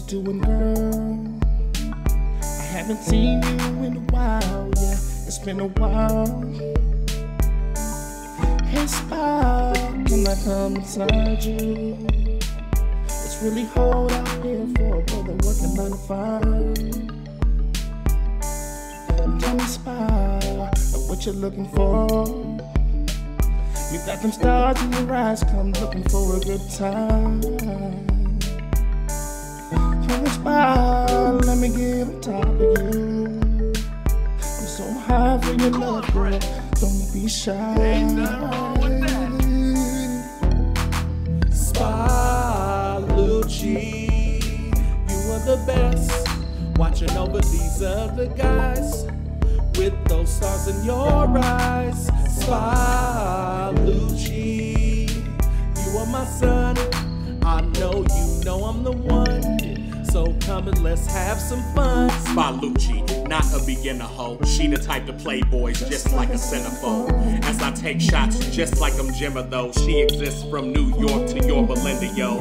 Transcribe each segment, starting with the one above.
doing, girl? I haven't seen you in a while, yeah, it's been a while. Hey, Spy, can I come inside you? It's really hard out here for a brother working nine to five. Tell me, Spy, what you're looking for? You got them stars in your eyes, come looking for a good time. Let me get on top of you. I'm so high for your love, girl. Don't be shy. Spa Luce, you are the best. Watching over these other guys with those stars in your eyes. Spa Luce, you are my son. I know you know I'm the one. So come and let's have some fun. Spa Luce, not a beginner hoe. She the type to play boys just like a centerfold. As I take shots, just like I'm Jimmer though. She exists from New York to your Belinda, yo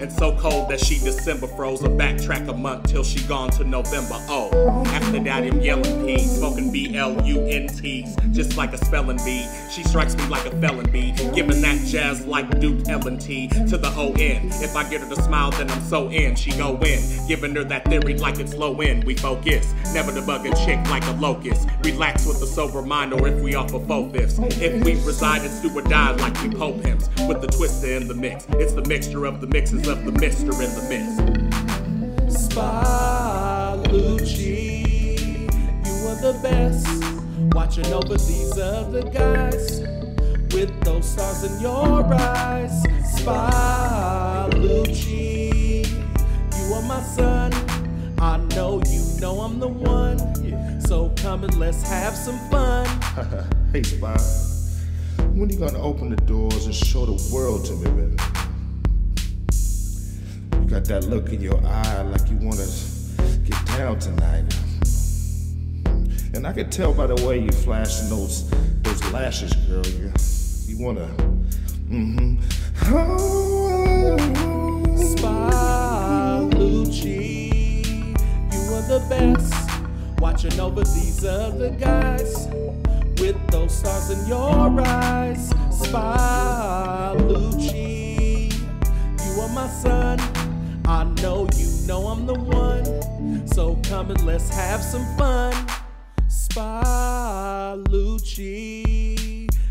and so cold that she December froze. A backtrack a month till she gone to November. Oh, after that I'm yelling P, smoking B L U N T's, just like a spelling bee. She strikes me like a felon bee, giving that jazz like Duke Ellington to the whole N. If I get her to smile, then I'm so in. She go in, giving her that theory like it's low end. We focus, never to bug a chick like a locust. Relax with a sober mind, or if we offer both ifs. If we reside in or die like we Pope hymns, with the twister in the mix. It's the mixture of the mixes of the mister in the mist. Spy best. Watching over these other guys with those stars in your eyes. Spa Luce, you are my son. I know you know I'm the one. So come and let's have some fun. hey, Spy. When you gonna open the doors and show the world to me, baby? You got that look in your eye like you wanna get down tonight. And I can tell by the way you flashing those those lashes, girl. You, you wanna, mm-hmm. Oh, you are the best. Watching over these other guys with those stars in your eyes. Spa Luce, you are my son. I know you know I'm the one. So come and let's have some fun. Spy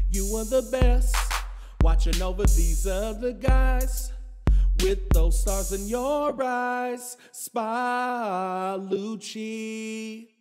you are the best. Watching over these other guys with those stars in your eyes. Spa Luce.